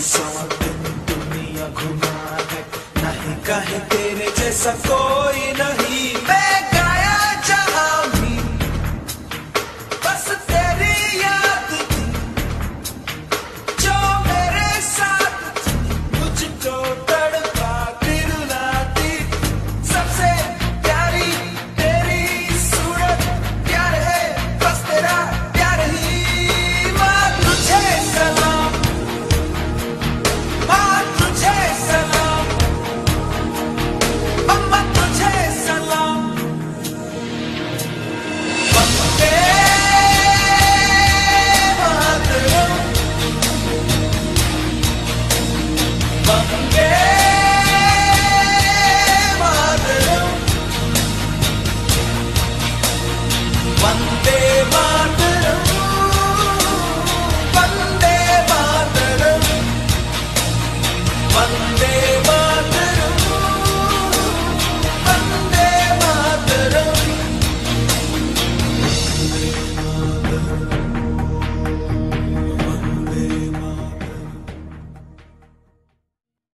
सारा दिन दुनिया घुमा है। नहीं कहे तेरे जैसा कोई Vande Mataram